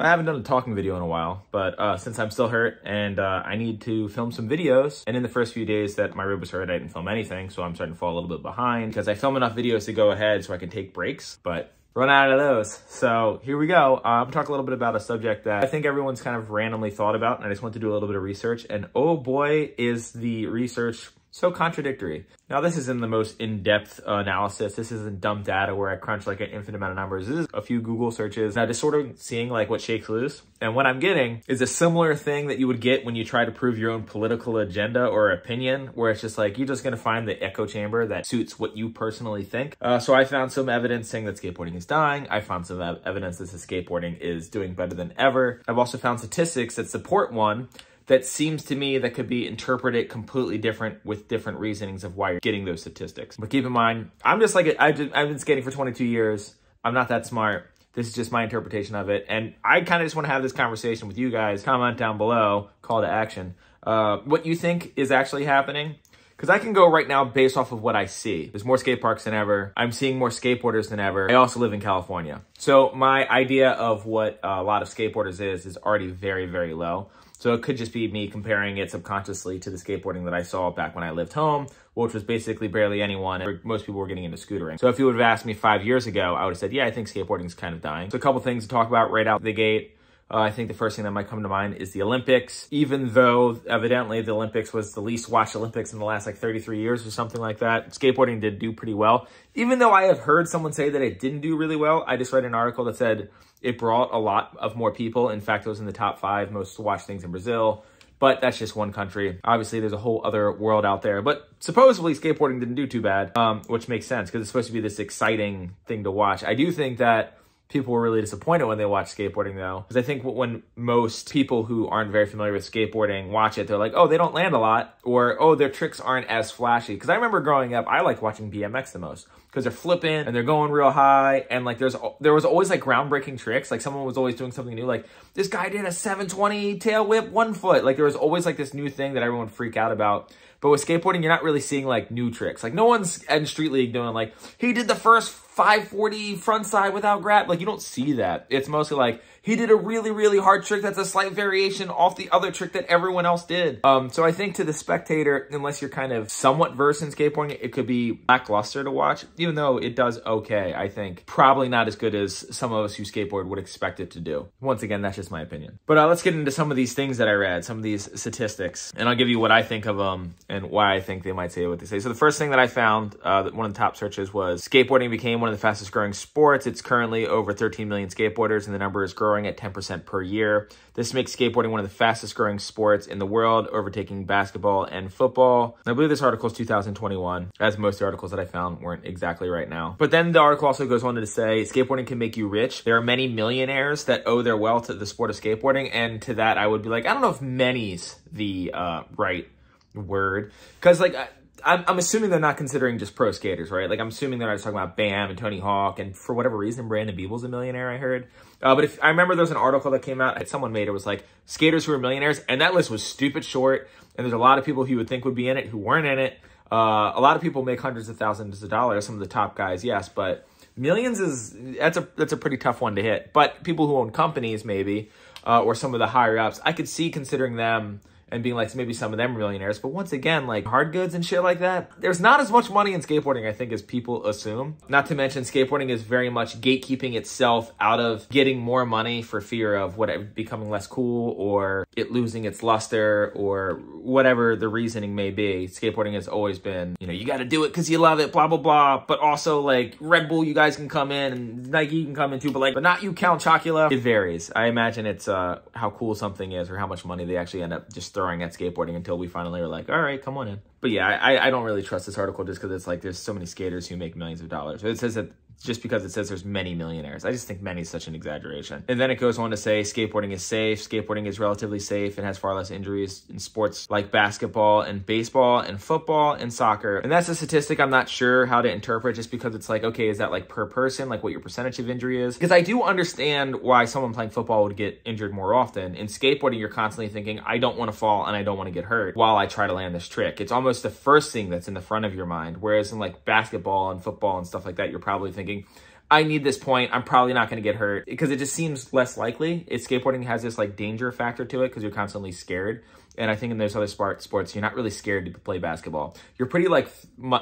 I haven't done a talking video in a while, but uh, since I'm still hurt and uh, I need to film some videos, and in the first few days that my rib was hurt, I didn't film anything, so I'm starting to fall a little bit behind because I film enough videos to go ahead so I can take breaks, but run out of those. So here we go. Uh, I'm talking a little bit about a subject that I think everyone's kind of randomly thought about, and I just want to do a little bit of research, and oh boy, is the research so contradictory. Now, this isn't the most in-depth analysis. This isn't dumb data where I crunch like an infinite amount of numbers. This is a few Google searches. Now, just sort of seeing like what shakes loose. And what I'm getting is a similar thing that you would get when you try to prove your own political agenda or opinion, where it's just like, you're just going to find the echo chamber that suits what you personally think. Uh, so I found some evidence saying that skateboarding is dying. I found some evidence that skateboarding is doing better than ever. I've also found statistics that support one that seems to me that could be interpreted completely different with different reasonings of why you're getting those statistics. But keep in mind, I'm just like, I've, been skating for 22 years. I'm not that smart. This is just my interpretation of it. And I kind of just want to have this conversation with you guys. Comment down below, call to action. Uh, what you think is actually happening. Because I can go right now based off of what I see. There's more skate parks than ever. I'm seeing more skateboarders than ever. I also live in California. So my idea of what a lot of skateboarders is, is already very, very low. So it could just be me comparing it subconsciously to the skateboarding that I saw back when I lived home, which was basically barely anyone. Most people were getting into scootering. So if you would have asked me five years ago, I would have said, yeah, I think skateboarding is kind of dying. So a couple things to talk about right out the gate. Uh, I think the first thing that might come to mind is the Olympics. Even though evidently the Olympics was the least watched Olympics in the last like 33 years or something like that, skateboarding did do pretty well. Even though I have heard someone say that it didn't do really well, I just read an article that said it brought a lot of more people. In fact, it was in the top five most watched things in Brazil. But that's just one country. Obviously, there's a whole other world out there. But supposedly, skateboarding didn't do too bad, um, which makes sense because it's supposed to be this exciting thing to watch. I do think that people were really disappointed when they watched skateboarding though. Because i think when most people who aren't very familiar with skateboarding watch it they're like oh they don't land a lot or oh their tricks aren't as flashy. Because i remember growing up i liked watching bmx the most because they're flipping and they're going real high and like there's there was always like groundbreaking tricks like someone was always doing something new like this guy did a 720 tail whip one foot. Like there was always like this new thing that everyone freak out about. But with skateboarding you're not really seeing like new tricks. Like no one's in street league doing like he did the first 540 front side without grab. Like, you don't see that. It's mostly like, he did a really, really hard trick that's a slight variation off the other trick that everyone else did. Um, so I think to the spectator, unless you're kind of somewhat versed in skateboarding, it could be lackluster to watch, even though it does okay, I think. Probably not as good as some of us who skateboard would expect it to do. Once again, that's just my opinion. But uh, let's get into some of these things that I read, some of these statistics, and I'll give you what I think of them and why I think they might say what they say. So the first thing that I found, uh, one of the top searches was skateboarding became one one of the fastest growing sports. It's currently over 13 million skateboarders, and the number is growing at 10% per year. This makes skateboarding one of the fastest growing sports in the world, overtaking basketball and football. And I believe this article is 2021, as most articles that I found weren't exactly right now. But then the article also goes on to say skateboarding can make you rich. There are many millionaires that owe their wealth to the sport of skateboarding, and to that I would be like, I don't know if many's the uh, right word because like I'm, I'm assuming they're not considering just pro skaters, right? Like I'm assuming they're not talking about Bam and Tony Hawk, and for whatever reason, Brandon Biebel's a millionaire. I heard, uh, but if I remember, there was an article that came out that someone made. It was like skaters who are millionaires, and that list was stupid short. And there's a lot of people who you would think would be in it who weren't in it. Uh, a lot of people make hundreds of thousands of dollars. Some of the top guys, yes, but millions is that's a that's a pretty tough one to hit. But people who own companies, maybe, uh, or some of the higher ups, I could see considering them and being like maybe some of them are millionaires. But once again, like hard goods and shit like that, there's not as much money in skateboarding, I think, as people assume. Not to mention skateboarding is very much gatekeeping itself out of getting more money for fear of what becoming less cool or it losing its luster or whatever the reasoning may be. Skateboarding has always been, you know, you got to do it because you love it, blah, blah, blah. But also like Red Bull, you guys can come in and Nike can come in too, but like, but not you Count Chocula. It varies. I imagine it's uh, how cool something is or how much money they actually end up just throwing at skateboarding until we finally were like, all right, come on in. But yeah, I, I don't really trust this article just because it's like there's so many skaters who make millions of dollars. It says that just because it says there's many millionaires. I just think many is such an exaggeration. And then it goes on to say skateboarding is safe. Skateboarding is relatively safe and has far less injuries in sports like basketball and baseball and football and soccer. And that's a statistic I'm not sure how to interpret just because it's like, okay, is that like per person, like what your percentage of injury is? Because I do understand why someone playing football would get injured more often. In skateboarding, you're constantly thinking, I don't want to fall and I don't want to get hurt while I try to land this trick. It's almost the first thing that's in the front of your mind. Whereas in like basketball and football and stuff like that, you're probably thinking, thinking, I need this point. I'm probably not going to get hurt because it just seems less likely. It, skateboarding has this like danger factor to it because you're constantly scared. And I think in those other sport, sports, you're not really scared to play basketball. You're pretty like,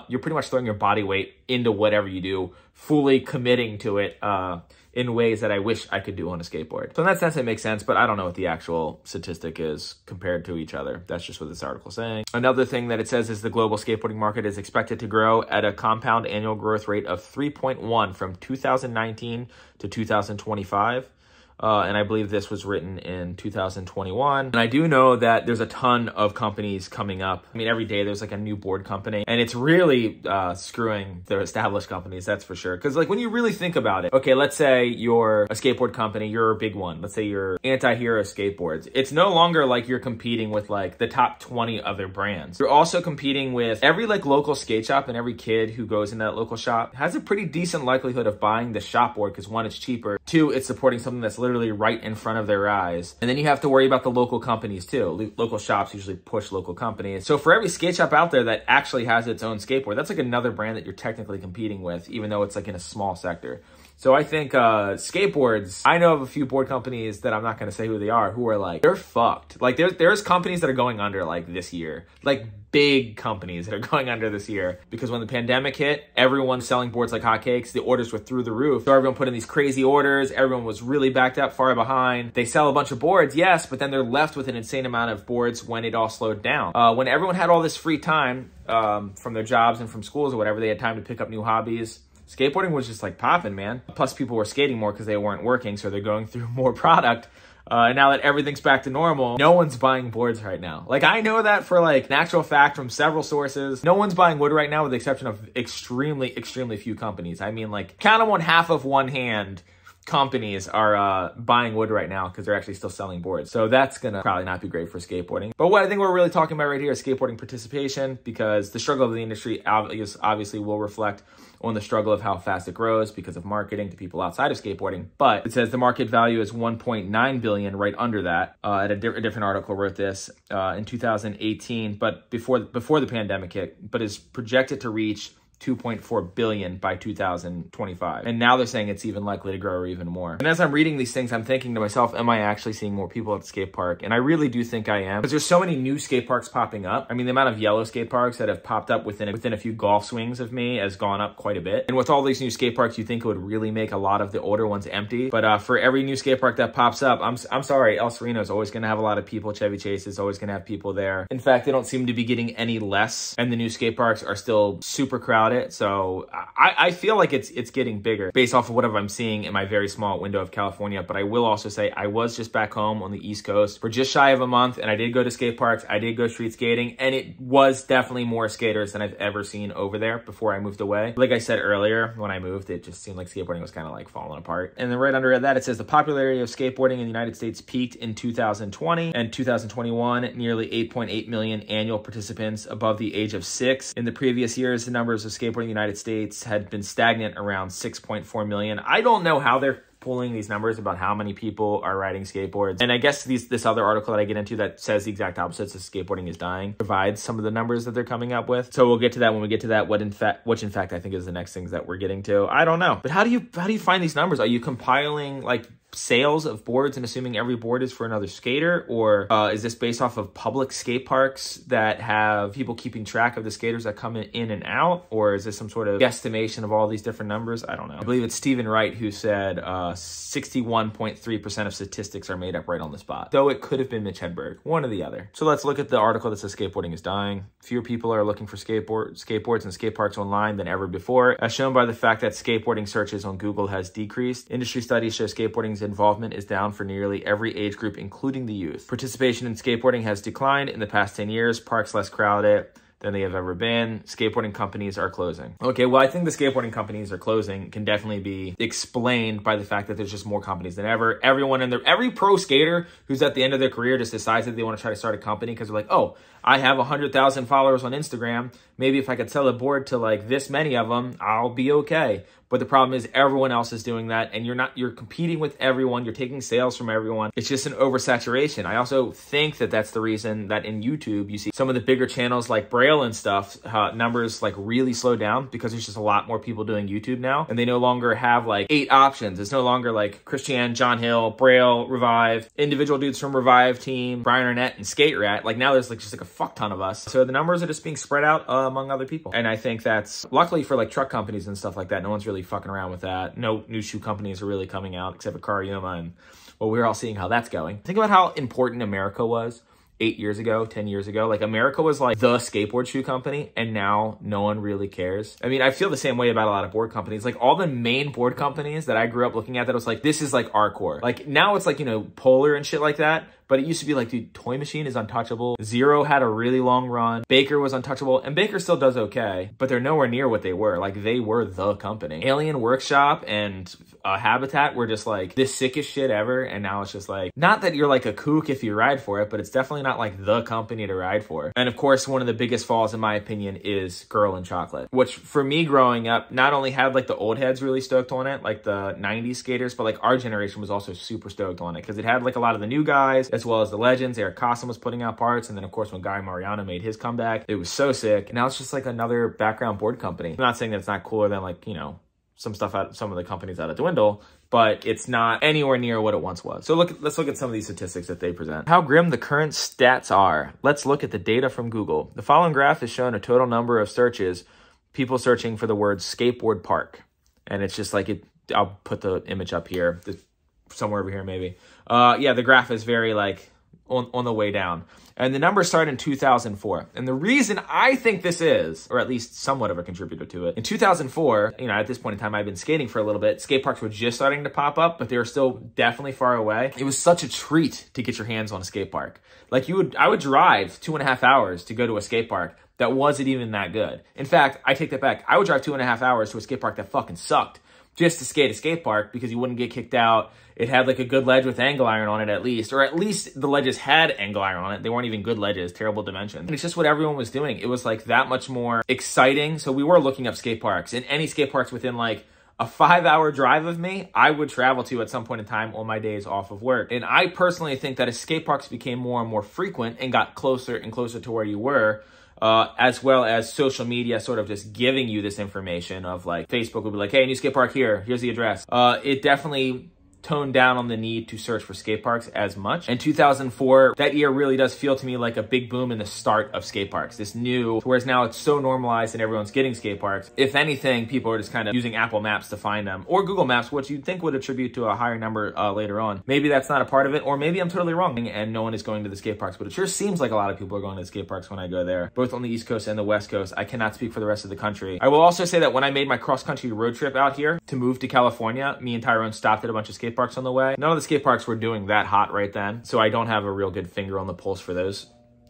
you're pretty much throwing your body weight into whatever you do, fully committing to it. Uh, in ways that I wish I could do on a skateboard. So in that sense, it makes sense, but I don't know what the actual statistic is compared to each other. That's just what this article is saying. Another thing that it says is the global skateboarding market is expected to grow at a compound annual growth rate of 3.1 from 2019 to 2025. Uh, and I believe this was written in 2021. And I do know that there's a ton of companies coming up. I mean, every day there's like a new board company, and it's really uh, screwing the established companies, that's for sure. Because like when you really think about it, okay, let's say you're a skateboard company, you're a big one. Let's say you're anti-hero skateboards. It's no longer like you're competing with like the top 20 other brands. You're also competing with every like local skate shop and every kid who goes in that local shop has a pretty decent likelihood of buying the shop board because one, it's cheaper. Two, it's supporting something that's literally right in front of their eyes. And then you have to worry about the local companies too. Local shops usually push local companies. So for every skate shop out there that actually has its own skateboard, that's like another brand that you're technically competing with, even though it's like in a small sector. So I think uh, skateboards, I know of a few board companies that I'm not going to say who they are, who are like, they're fucked. Like there's, there's companies that are going under like this year. Like big companies that are going under this year because when the pandemic hit, everyone's selling boards like hotcakes. The orders were through the roof. So everyone put in these crazy orders. Everyone was really backed up, far behind. They sell a bunch of boards, yes, but then they're left with an insane amount of boards when it all slowed down. Uh, when everyone had all this free time um, from their jobs and from schools or whatever, they had time to pick up new hobbies skateboarding was just like popping, man. Plus, people were skating more because they weren't working, so they're going through more product. Uh, now that everything's back to normal, no one's buying boards right now. Like, I know that for like natural fact from several sources. No one's buying wood right now with the exception of extremely, extremely few companies. I mean, like, count them on half of one hand companies are uh, buying wood right now because they're actually still selling boards. So that's gonna probably not be great for skateboarding. But what I think we're really talking about right here is skateboarding participation because the struggle of the industry obviously will reflect on the struggle of how fast it grows because of marketing to people outside of skateboarding. But it says the market value is 1.9 billion right under that. Uh, at a, di a, different article wrote this uh, in 2018, but before before the pandemic hit, but is projected to reach 2.4 billion by 2025. And now they're saying it's even likely to grow even more. And as I'm reading these things, I'm thinking to myself, am I actually seeing more people at the skate park? And I really do think I am because there's so many new skate parks popping up. I mean, the amount of yellow skate parks that have popped up within within a few golf swings of me has gone up quite a bit. And with all these new skate parks, you think it would really make a lot of the older ones empty. But uh, for every new skate park that pops up, I'm, I'm sorry, El Sereno is always going to have a lot of people. Chevy Chase is always going to have people there. In fact, they don't seem to be getting any less. And the new skate parks are still super crowded. So so I, I feel like it's it's getting bigger based off of whatever I'm seeing in my very small window of California. But I will also say I was just back home on the East Coast for just shy of a month, and I did go to skate parks. I did go street skating, and it was definitely more skaters than I've ever seen over there before I moved away. Like I said earlier, when I moved, it just seemed like skateboarding was kind of like falling apart. And then right under that, it says the popularity of skateboarding in the United States peaked in 2020 and 2021, nearly 8.8 million annual participants above the age of six. In the previous years, the numbers of skateboarding in the United States had been stagnant around 6.4 million. I don't know how they're pulling these numbers about how many people are riding skateboards. And I guess these this other article that I get into that says the exact opposite, so skateboarding is dying, provides some of the numbers that they're coming up with. So we'll get to that when we get to that. What in fact, which in fact I think is the next things that we're getting to. I don't know, but how do you how do you find these numbers? Are you compiling like sales of boards and assuming every board is for another skater? Or uh, is this based off of public skate parks that have people keeping track of the skaters that come in and out? Or is this some sort of guesstimation of all these different numbers? I don't know. I believe it's Steven Wright who said 61.3% uh, of statistics are made up right on the spot. Though it could have been Mitch Hedberg, one or the other. So let's look at the article that says skateboarding is dying. Fewer people are looking for skateboard skateboards and skate parks online than ever before, as shown by the fact that skateboarding searches on Google has decreased. Industry studies show skateboarding's involvement is down for nearly every age group, including the youth. Participation in skateboarding has declined in the past 10 years, parks less crowded than they have ever been. Skateboarding companies are closing. Okay, well, I think the skateboarding companies are closing can definitely be explained by the fact that there's just more companies than ever. Everyone in there, every pro skater who's at the end of their career just decides that they want to try to start a company because they're like, oh, I have 100,000 followers on Instagram. maybe if I could sell a board to like this many of them, I'll be okay. But the problem is everyone else is doing that and you're not, you're competing with everyone. You're taking sales from everyone. It's just an oversaturation. I also think that that's the reason that in YouTube, you see some of the bigger channels like Braille and stuff, uh, numbers like really slow down because there's just a lot more people doing YouTube now. And they no longer have like eight options. It's no longer like Chris Chann, John Hill, Braille, Revive, individual dudes from Revive team, Brian Arnett and Skate Rat. Like now there's like just like a fuck ton of us. So the numbers are just being spread out uh, among other people. And I think that's luckily for like truck companies and stuff like that. No one's really fucking around with that. No new shoe companies are really coming out except for Kariyama and well, we're all seeing how that's going. Think about how important Emerica was eight years ago, 10 years ago. Like Emerica was like the skateboard shoe company and now no one really cares. I mean, I feel the same way about a lot of board companies. Like all the main board companies that I grew up looking at that was like, this is like our core. Like now it's like, you know, Polar and shit like that. But it used to be like, dude, Toy Machine is untouchable. Zero had a really long run. Baker was untouchable. And Baker still does okay, but they're nowhere near what they were. Like they were the company. Alien Workshop and uh, Habitat were just like the sickest shit ever. And now it's just like, not that you're like a kook if you ride for it, but it's definitely not like the company to ride for. And of course, one of the biggest falls in my opinion is Girl and Chocolate, which for me growing up, not only had like the old heads really stoked on it, like the 90s skaters, but like our generation was also super stoked on it because it had like a lot of the new guys as well as the legends. Eric Koston was putting out parts. And then, of course, when Guy Mariano made his comeback, it was so sick. Now it's just like another background board company. I'm not saying that it's not cooler than like, you know, some stuff out some of the companies out of dwindle, but it's not anywhere near what it once was. So look, let's look at some of these statistics that they present. How grim the current stats are. Let's look at the data from Google. The following graph is showing a total number of searches, people searching for the word skateboard park. And it's just like it, I'll put the image up here, somewhere over here maybe. Uh, yeah, the graph is very like on, on the way down. And the numbers start in 2004. And the reason I think this is, or at least somewhat of a contributor to it, in 2004, you know, at this point in time, I've been skating for a little bit. Skate parks were just starting to pop up, but they were still definitely far away. It was such a treat to get your hands on a skate park. Like you would, I would drive two and a half hours to go to a skate park that wasn't even that good. In fact, I take that back. I would drive two and a half hours to a skate park that fucking sucked just to skate a skate park because you wouldn't get kicked out. It had like a good ledge with angle iron on it at least, or at least the ledges had angle iron on it. They weren't even good ledges, terrible dimensions. And it's just what everyone was doing. It was like that much more exciting. So we were looking up skate parks and any skate parks within like a five hour drive of me, I would travel to at some point in time on my days off of work. And I personally think that as skate parks became more and more frequent and got closer and closer to where you were, uh, as well as social media sort of just giving you this information of like Facebook will be like, hey, new skate park here, here's the address. Uh, it definitely toned down on the need to search for skate parks as much. In 2004, that year really does feel to me like a big boom in the start of skate parks. This new, whereas now it's so normalized and everyone's getting skate parks. If anything, people are just kind of using Apple Maps to find them or Google Maps, which you'd think would attribute to a higher number uh, later on. Maybe that's not a part of it, or maybe I'm totally wrong and no one is going to the skate parks, but it sure seems like a lot of people are going to the skate parks when I go there, both on the East Coast and the West Coast. I cannot speak for the rest of the country. I will also say that when I made my cross country road trip out here to move to California, me and Tyrone stopped at a bunch of skate parks on the way. None of the skate parks were doing that hot right then, so I don't have a real good finger on the pulse for those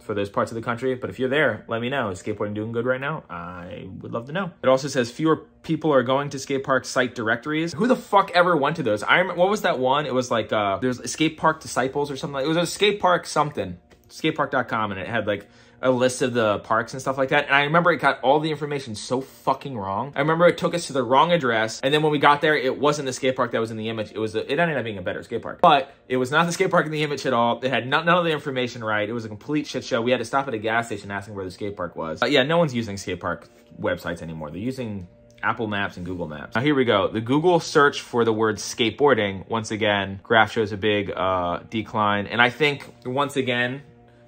for those parts of the country. But if you're there, let me know. Is skateboarding doing good right now? I would love to know. It also says fewer people are going to skate park site directories. Who the fuck ever went to those? I remember, what was that one? It was like, uh, there's skate park disciples or something. It was a skate park something, skatepark.com. And it had like a list of the parks and stuff like that. And I remember it got all the information so fucking wrong. I remember it took us to the wrong address. And then when we got there, it wasn't the skate park that was in the image. It was, a, it ended up being a better skate park, but it was not the skate park in the image at all. It had not, none of the information right. It was a complete shit show. We had to stop at a gas station asking where the skate park was. But yeah, no one's using skate park websites anymore. They're using Apple Maps and Google Maps. Now here we go. The Google search for the word skateboarding, once again, graph shows a big uh, decline. And I think, once again,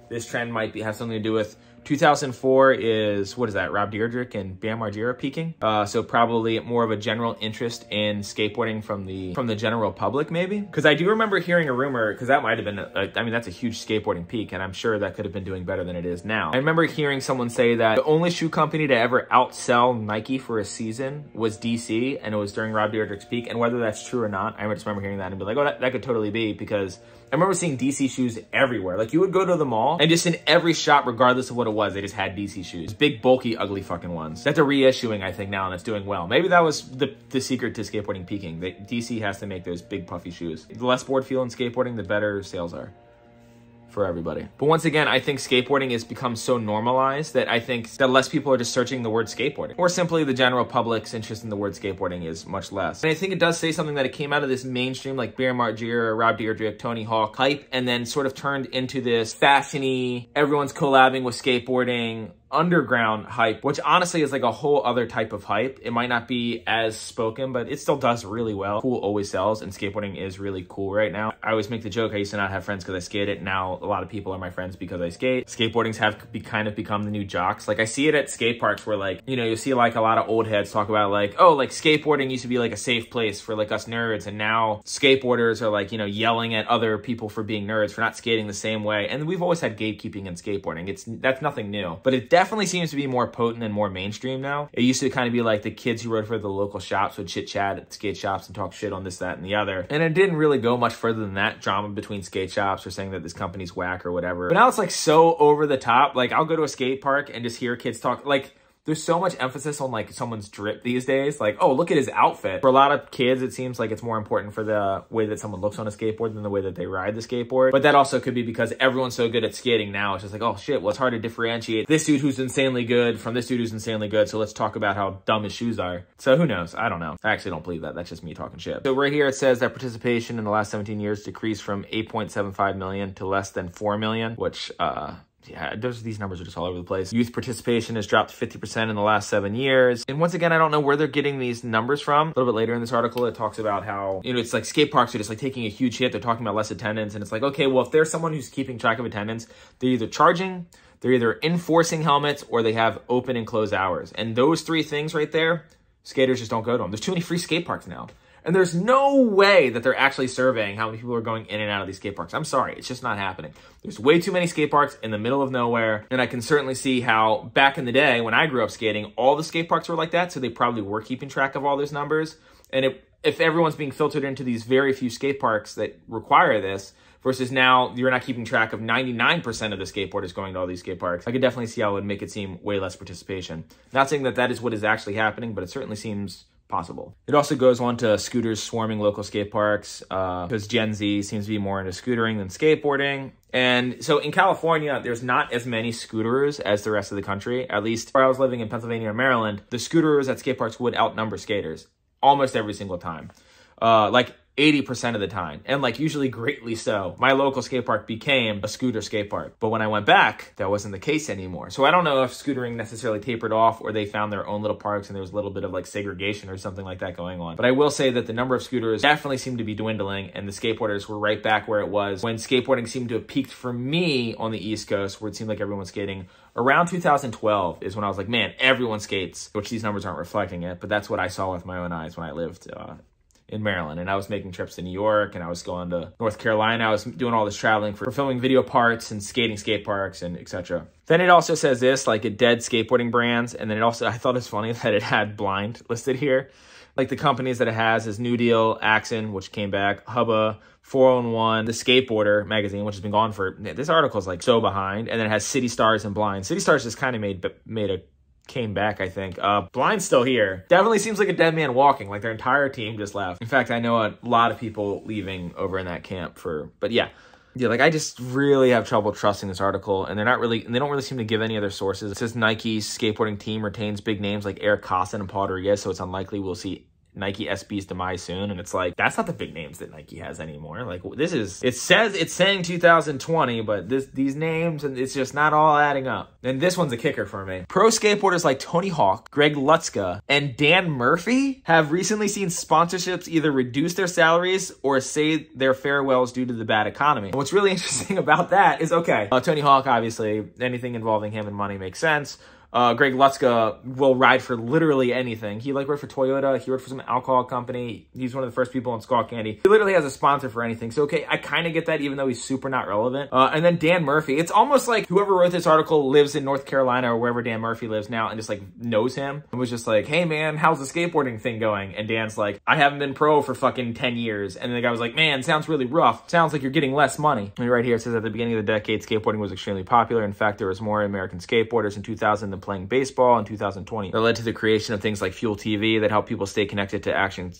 this trend might be, have something to do with 2004 is, what is that, Rob Dyrdek and Bam Margera peaking. Uh, so probably more of a general interest in skateboarding from the from the general public, maybe. Because I do remember hearing a rumor, because that might have been, I mean, that's a huge skateboarding peak, and I'm sure that could have been doing better than it is now. I remember hearing someone say that the only shoe company to ever outsell Nike for a season was DC, and it was during Rob Dyrdek's peak, and whether that's true or not, I just remember hearing that and be like, oh, that, that could totally be, because I remember seeing DC shoes everywhere. Like you would go to the mall and just in every shop, regardless of what it was, they just had DC shoes. Big, bulky, ugly fucking ones. That's they're reissuing, I think, now and it's doing well. Maybe that was the, the secret to skateboarding peaking. They, DC has to make those big puffy shoes. The less board feel in skateboarding, the better sales are. For everybody. But once again, I think skateboarding has become so normalized that I think that less people are just searching the word skateboarding. Or simply the general public's interest in the word skateboarding is much less. And I think it does say something that it came out of this mainstream like Bam Margera, Rob Dyrdek, Tony Hawk hype, and then sort of turned into this fashiony, everyone's collabing with skateboarding, underground hype, which honestly is like a whole other type of hype. It might not be as spoken, but it still does really well. Cool always sells, and skateboarding is really cool right now. I always make the joke, I used to not have friends because I skated. Now a lot of people are my friends because I skate. Skateboardings have be kind of become the new jocks. Like I see it at skate parks where like, you know, you see like a lot of old heads talk about like, oh, like skateboarding used to be like a safe place for like us nerds. And now skateboarders are like, you know, yelling at other people for being nerds, for not skating the same way. And we've always had gatekeeping in skateboarding. It's, that's nothing new, but it definitely seems to be more potent and more mainstream now. It used to kind of be like the kids who rode for the local shops would chit chat at skate shops and talk shit on this, that, and the other. And it didn't really go much further than that drama between skate shops or saying that this company's whack or whatever. But now it's like so over the top. Like I'll go to a skate park and just hear kids talk like there's so much emphasis on like someone's drip these days. Like, oh, look at his outfit. For a lot of kids, it seems like it's more important for the way that someone looks on a skateboard than the way that they ride the skateboard. But that also could be because everyone's so good at skating now. It's just like, oh shit, well, it's hard to differentiate this dude who's insanely good from this dude who's insanely good. So let's talk about how dumb his shoes are. So who knows? I don't know. I actually don't believe that. That's just me talking shit. So right here, it says that participation in the last 17 years decreased from 8.75 million to less than 4 million, which, uh, yeah, those these numbers are just all over the place. Youth participation has dropped 50% in the last seven years. And once again, I don't know where they're getting these numbers from. A little bit later in this article, it talks about how, you know, it's like skate parks are just like taking a huge hit. They're talking about less attendance. And it's like, okay, well, if there's someone who's keeping track of attendance, they're either charging, they're either enforcing helmets, or they have open and close hours. And those three things right there, skaters just don't go to them. There's too many free skate parks now. And there's no way that they're actually surveying how many people are going in and out of these skate parks. I'm sorry, it's just not happening. There's way too many skate parks in the middle of nowhere. And I can certainly see how back in the day when I grew up skating, all the skate parks were like that. So they probably were keeping track of all those numbers. And if everyone's being filtered into these very few skate parks that require this, versus now you're not keeping track of 99% of the skateboarders going to all these skate parks. I could definitely see how it would make it seem way less participation. Not saying that that is what is actually happening, but it certainly seems possible. It also goes on to scooters swarming local skate parks because uh, Gen Z seems to be more into scootering than skateboarding. And so in California, there's not as many scooters as the rest of the country. At least where I was living in Pennsylvania or Maryland, the scooters at skate parks would outnumber skaters almost every single time. Uh, like 80% of the time, and like usually greatly so. My local skate park became a scooter skate park. But when I went back, that wasn't the case anymore. So I don't know if scootering necessarily tapered off or they found their own little parks and there was a little bit of like segregation or something like that going on. But I will say that the number of scooters definitely seemed to be dwindling and the skateboarders were right back where it was when skateboarding seemed to have peaked for me on the East Coast where it seemed like everyone was skating around 2012 is when I was like, man, everyone skates, which these numbers aren't reflecting it, but that's what I saw with my own eyes when I lived uh, in Maryland. And I was making trips to New York and I was going to North Carolina. I was doing all this traveling for, filming video parts and skating skate parks and etc. Then it also says this, like a dead skateboarding brands. And then it also, I thought it was funny that it had blind listed here. Like the companies that it has is New Deal, Axion, which came back, Hubba, 401, The Skateboarder magazine, which has been gone for, this article is like so behind. And then it has City Stars and Blind. City Stars just kind of made, made a came back, I think. Uh, Blind's still here. Definitely seems like a dead man walking, like their entire team just left. In fact, I know a lot of people leaving over in that camp for, but yeah. Yeah, like I just really have trouble trusting this article, and they're not really, they don't really seem to give any other sources. It says Nike's skateboarding team retains big names like Eric Koston and Paul Rodriguez, so it's unlikely we'll see Nike SB's demise soon. And it's like, that's not the big names that Nike has anymore. Like this is, it says, it's saying 2020, but this, these names, and it's just not all adding up. And this one's a kicker for me. Pro skateboarders like Tony Hawk, Greg Lutzka, and Dan Murphy have recently seen sponsorships either reduce their salaries or say their farewells due to the bad economy. And what's really interesting about that is, okay, uh, Tony Hawk, obviously, anything involving him and money makes sense. Uh, Greg Lutzka will ride for literally anything. He like worked for Toyota. He worked for some alcohol company. He's one of the first people in Skullcandy. He literally has a sponsor for anything. So, okay, I kind of get that even though he's super not relevant. Uh, and then Dan Murphy. It's almost like whoever wrote this article lives in North Carolina or wherever Dan Murphy lives now and just like knows him and was just like, hey man, how's the skateboarding thing going? And Dan's like, I haven't been pro for fucking 10 years. And the guy was like, man, sounds really rough. Sounds like you're getting less money. And right here it says at the beginning of the decade, skateboarding was extremely popular. In fact, there was more American skateboarders in 2000 than playing baseball in 2020. That led to the creation of things like Fuel TV that help people stay connected to action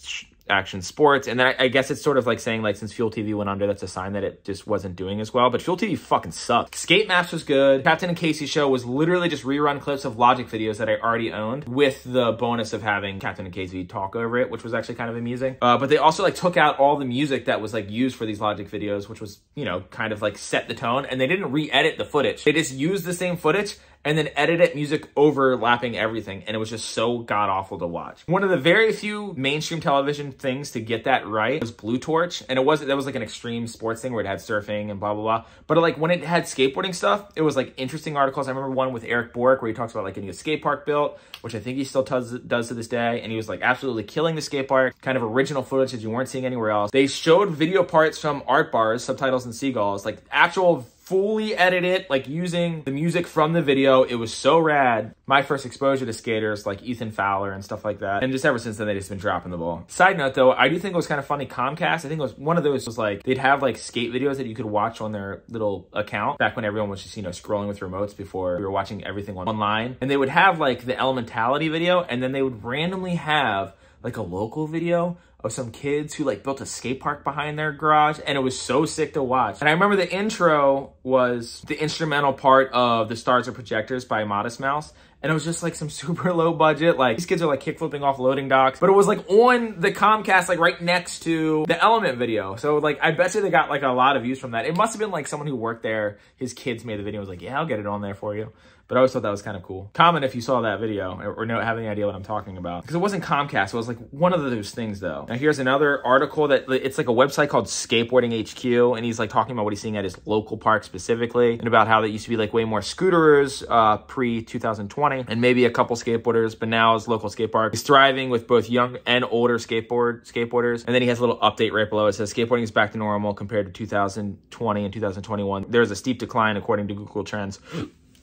Action Sports. And then I, I, guess it's sort of like saying like since Fuel TV went under, that's a sign that it just wasn't doing as well. But Fuel TV fucking sucked. Skate Maps was good. Captain and Casey show was literally just rerun clips of Logic videos that I already owned with the bonus of having Captain and Casey talk over it, which was actually kind of amusing. Uh, but they also like took out all the music that was like used for these Logic videos, which was, you know, kind of like set the tone. And they didn't re-edit the footage. They just used the same footage and then edited music overlapping everything. And it was just so god awful to watch. One of the very few mainstream television things to get that right was Blue Torch. And it wasn't, that was like an extreme sports thing where it had surfing and blah, blah, blah. But like when it had skateboarding stuff, it was like interesting articles. I remember one with Eric Bork where he talks about like getting a skate park built, which I think he still does, does to this day. And he was like absolutely killing the skate park, kind of original footage that you weren't seeing anywhere else. They showed video parts from art bars, subtitles and seagulls, like actual fully edit it, like using the music from the video. It was so rad. My first exposure to skaters like Ethan Fowler and stuff like that. And just ever since then, they just been dropping the ball. Side note though, I do think it was kind of funny. Comcast, I think it was one of those was like, they'd have like skate videos that you could watch on their little account back when everyone was just, you know, scrolling with remotes before we were watching everything online. And they would have like the elementality video and then they would randomly have like a local video of some kids who like built a skate park behind their garage and it was so sick to watch. And I remember the intro was the instrumental part of The Stars Are Projectors by Modest Mouse. And it was just like some super low budget, like these kids are like kickflipping off loading docks, but it was like on the Comcast, like right next to the Element video. So like, I bet you they got like a lot of views from that. It must have been like someone who worked there, his kids made the video, was like, yeah, I'll get it on there for you. But I always thought that was kind of cool. Comment if you saw that video or, know, have any idea what I'm talking about. Because it wasn't Comcast. It was like one of those things though. Now here's another article that it's like a website called Skateboarding HQ. And he's like talking about what he's seeing at his local park specifically and about how there used to be like way more scooters uh, pre 2020 and maybe a couple skateboarders. But now his local skate park is thriving with both young and older skateboard skateboarders. And then he has a little update right below. It says skateboarding is back to normal compared to 2020 and 2021. There's a steep decline according to Google Trends.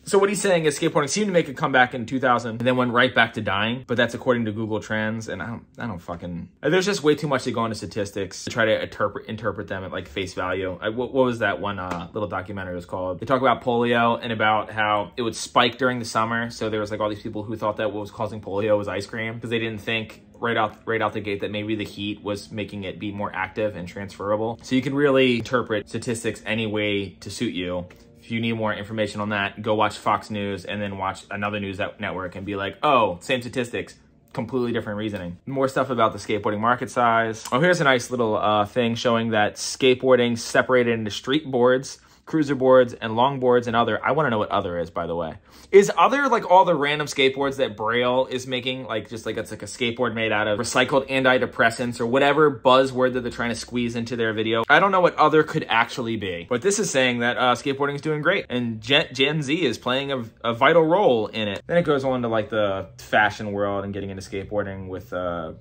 So what he's saying is skateboarding seemed to make a comeback in 2000 and then went right back to dying, but that's according to Google Trends. And I don't, I don't fucking, there's just way too much to go into statistics to try to interpret, interpret them at like face value. I, what, what, was that one uh, little documentary was called? They talk about polio and about how it would spike during the summer. So there was like all these people who thought that what was causing polio was ice cream because they didn't think right out right out the gate that maybe the heat was making it be more active and transferable. So you can really interpret statistics any way to suit you if you need more information on that, go watch Fox News and then watch another news network and be like, oh, same statistics, completely different reasoning. More stuff about the skateboarding market size. Oh, here's a nice little uh, thing showing that skateboarding separated into street boards cruiser boards, and longboards and other. I want to know what other is, by the way. Is other like all the random skateboards that Braille is making? Like just like it's like a skateboard made out of recycled antidepressants or whatever buzzword that they're trying to squeeze into their video. I don't know what other could actually be. But this is saying that uh, skateboarding is doing great and Gen, Gen Z is playing a, a, vital role in it. Then it goes on to like the fashion world and getting into skateboarding with uh,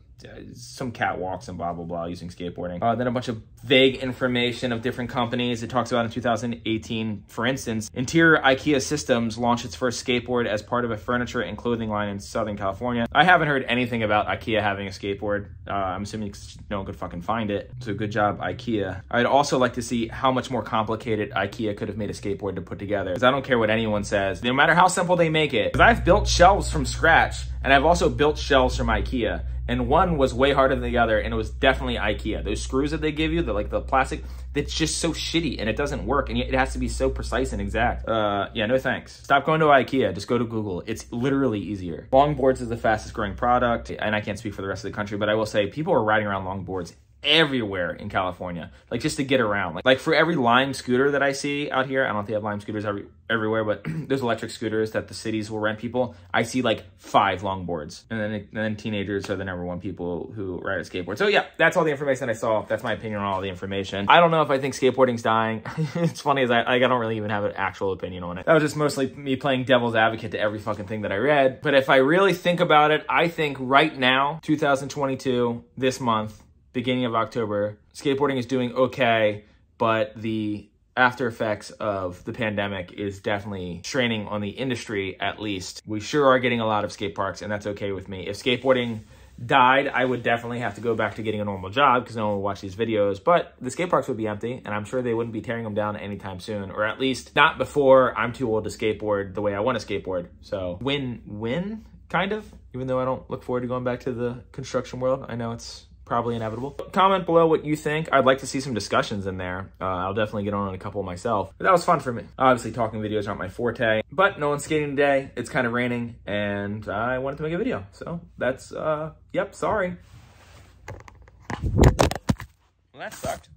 some catwalks and blah, blah, blah using skateboarding. Uh, then a bunch of vague information of different companies. It talks about in 2018, for instance, Interior IKEA Systems launched its first skateboard as part of a furniture and clothing line in Southern California. I haven't heard anything about IKEA having a skateboard. Uh, I'm assuming no one could fucking find it. So good job, IKEA. I'd also like to see how much more complicated IKEA could have made a skateboard to put together. Because I don't care what anyone says, no matter how simple they make it. Because I've built shelves from scratch and I've also built shelves from IKEA and one was way harder than the other, and it was definitely IKEA. Those screws that they give you, the like the plastic, that's just so shitty, and it doesn't work, and it has to be so precise and exact. Uh, yeah, no thanks. Stop going to IKEA. Just go to Google. It's literally easier. Longboards is the fastest growing product, and I can't speak for the rest of the country, but I will say people are riding around longboards everywhere in California, like just to get around. Like, like for every Lime scooter that I see out here, I don't think have Lime scooters every, everywhere, but there's electric scooters that the cities will rent people. I see like five longboards, and then and then teenagers are the number one people who ride a skateboard. So yeah, that's all the information I saw. That's my opinion on all the information. I don't know if I think skateboarding's dying. it's funny as I, I don't really even have an actual opinion on it. That was just mostly me playing devil's advocate to every fucking thing that I read. But if I really think about it, I think right now, 2022, this month, beginning of October. Skateboarding is doing okay, but the after effects of the pandemic is definitely straining on the industry at least. We sure are getting a lot of skate parks and that's okay with me. If skateboarding died, I would definitely have to go back to getting a normal job because no one would watch these videos, but the skate parks would be empty and I'm sure they wouldn't be tearing them down anytime soon, or at least not before I'm too old to skateboard the way I want to skateboard. So win-win, kind of, even though I don't look forward to going back to the construction world. I know it's probably inevitable. Comment below what you think. I'd like to see some discussions in there. Uh, I'll definitely get on a couple myself. But that was fun for me. Obviously, talking videos aren't my forte, but no one's skating today. It's kind of raining, and I wanted to make a video. So that's, uh, yep, sorry. Well, that sucked.